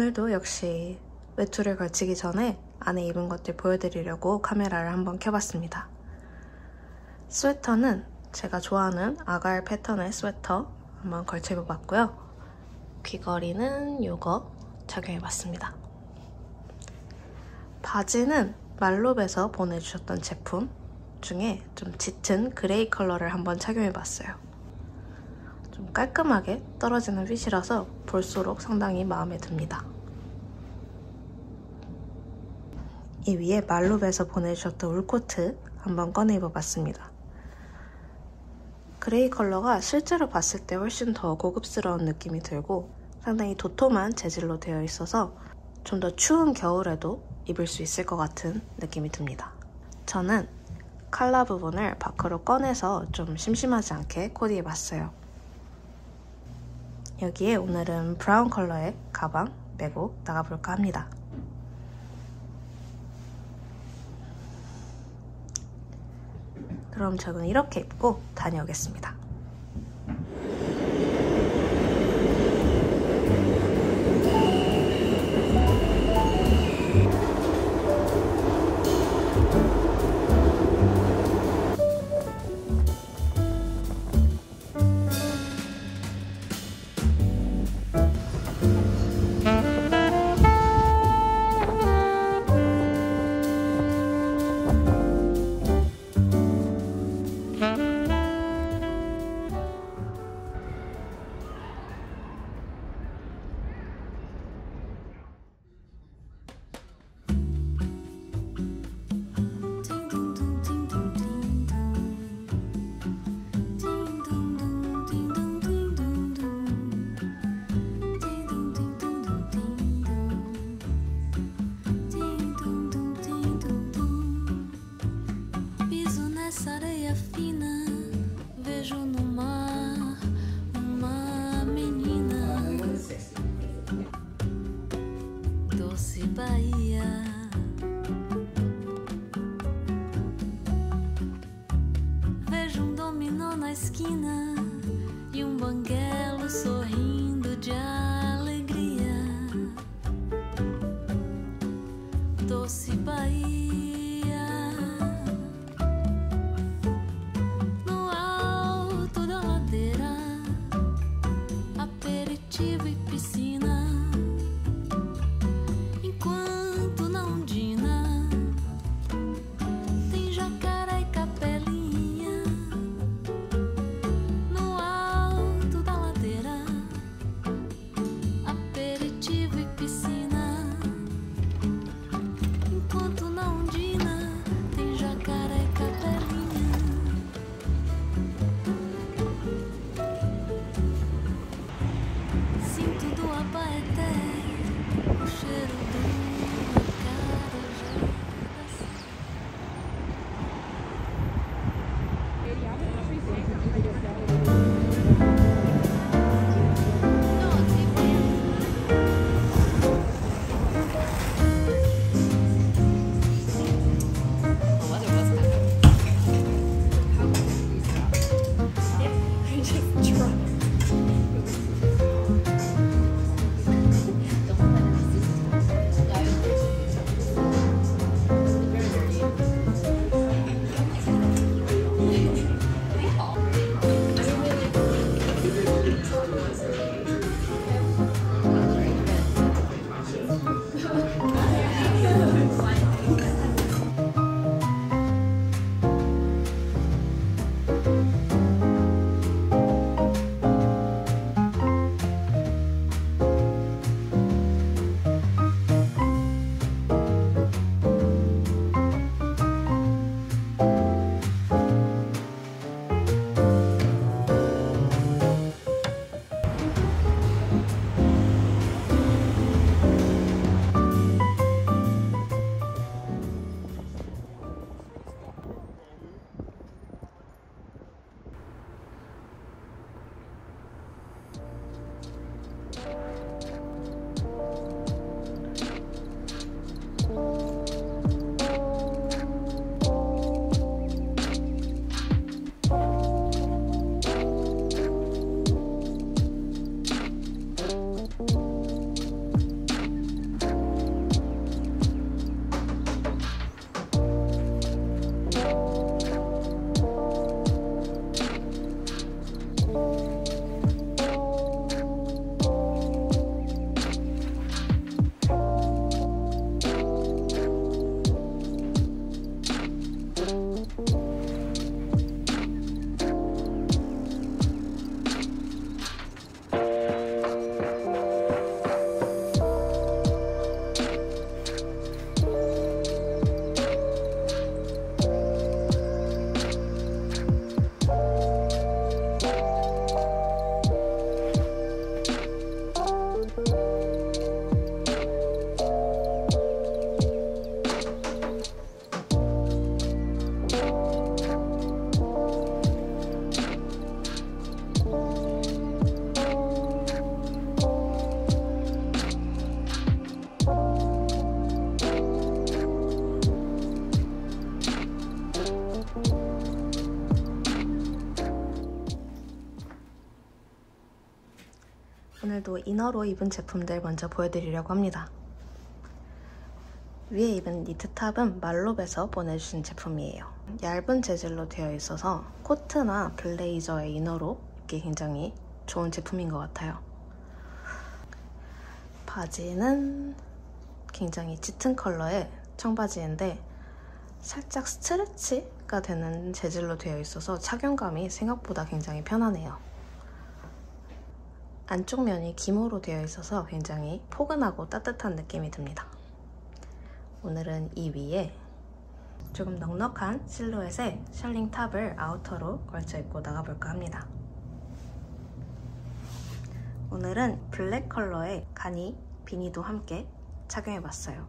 오늘도 역시 외투를 걸치기 전에 안에 입은 것들 보여드리려고 카메라를 한번 켜봤습니다. 스웨터는 제가 좋아하는 argyle 패턴의 스웨터 한번 걸쳐입어봤고요. 귀걸이는 이거 착용해봤습니다. 바지는 MaLoupe에서 보내주셨던 제품 중에 좀 짙은 gray 컬러를 한번 착용해봤어요. 좀 깔끔하게 떨어지는 핏이라서 볼수록 상당히 마음에 듭니다. 이 위에 말롭에서 보내주셨던 울코트 한번 꺼내 입어봤습니다. 그레이 컬러가 실제로 봤을 때 훨씬 더 고급스러운 느낌이 들고 상당히 도톰한 재질로 되어 있어서 좀 더 추운 겨울에도 입을 수 있을 것 같은 느낌이 듭니다. 저는 칼라 부분을 밖으로 꺼내서 좀 심심하지 않게 코디해봤어요. 여기에 오늘은 브라운 컬러의 가방 메고 나가볼까 합니다. 그럼 저는 이렇게 입고 다녀오겠습니다. 입은 제품들 먼저 보여드리려고 합니다. 위에 입은 니트탑은 말롭에서 보내주신 제품이에요. 얇은 재질로 되어 있어서 코트나 블레이저의 이너로 입기 굉장히 좋은 제품인 것 같아요. 바지는 굉장히 짙은 컬러의 청바지인데 살짝 스트레치가 되는 재질로 되어 있어서 착용감이 생각보다 굉장히 편하네요. 안쪽 면이 기모로 되어 있어서 굉장히 포근하고 따뜻한 느낌이 듭니다. 오늘은 이 위에 조금 넉넉한 실루엣의 shearling top을 아우터로 걸쳐 입고 나가볼까 합니다. 오늘은 black 컬러의 GANNI 비니도 함께 착용해봤어요.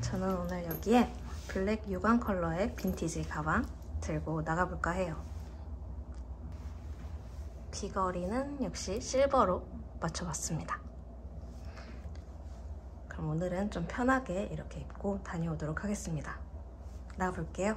저는 오늘 여기에 black 유광 컬러의 빈티지 가방 들고 나가볼까 해요. 귀걸이는 역시 실버로 맞춰봤습니다. 그럼 오늘은 좀 편하게 이렇게 입고 다녀오도록 하겠습니다. 나가볼게요.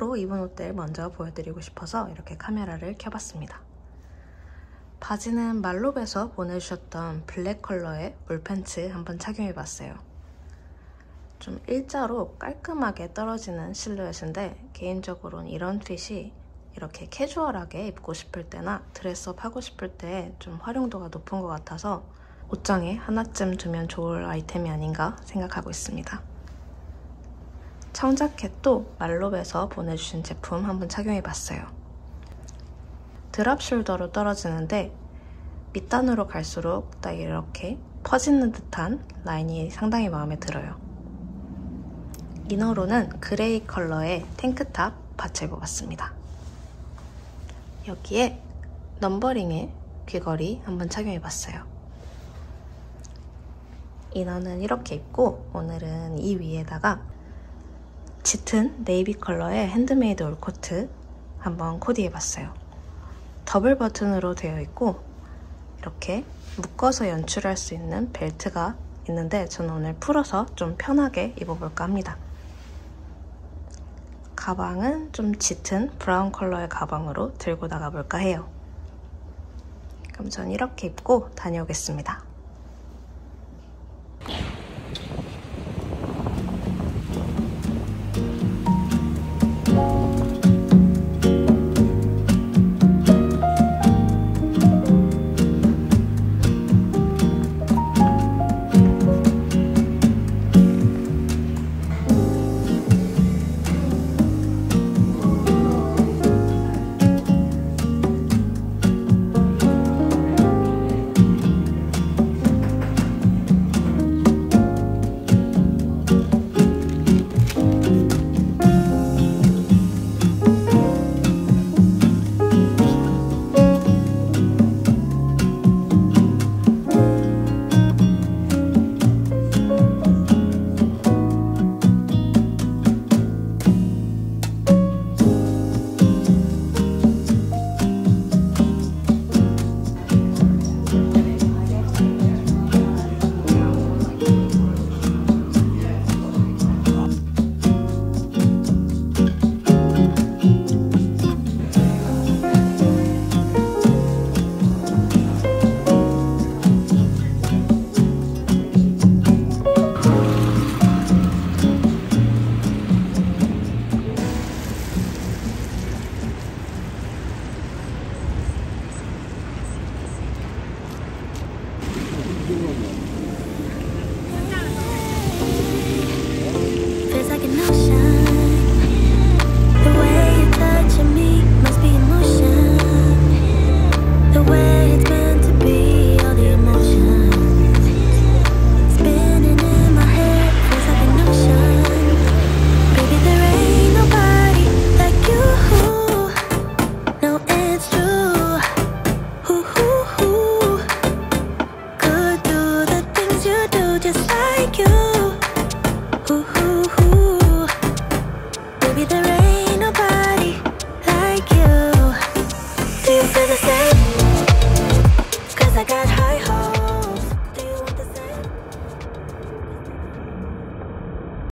이너로 입은 옷들 먼저 보여드리고 싶어서 이렇게 카메라를 켜봤습니다. 바지는 말롭에서 보내주셨던 블랙 컬러의 울팬츠 한번 착용해봤어요. 좀 일자로 깔끔하게 떨어지는 실루엣인데 개인적으로는 이런 핏이 이렇게 캐주얼하게 입고 싶을 때나 드레스업 하고 싶을 때 좀 활용도가 높은 것 같아서 옷장에 하나쯤 두면 좋을 아이템이 아닌가 생각하고 있습니다. 청자켓도 MaLoupe에서 보내주신 제품 한번 착용해봤어요. drop shoulder로 떨어지는데 밑단으로 갈수록 딱 이렇게 퍼지는 듯한 라인이 상당히 마음에 들어요. inner로는 gray 컬러의 탱크탑 받쳐 입어봤습니다. 여기에 넘버링의 귀걸이 한번 착용해봤어요. 이너는 이렇게 입고 오늘은 이 위에다가 짙은 네이비 컬러의 핸드메이드 올코트 한번 코디해봤어요. 더블 버튼으로 되어 있고 이렇게 묶어서 연출할 수 있는 벨트가 있는데 저는 오늘 풀어서 좀 편하게 입어볼까 합니다. 가방은 좀 짙은 brown 컬러의 가방으로 들고 나가볼까 해요. 그럼 전 이렇게 입고 다녀오겠습니다.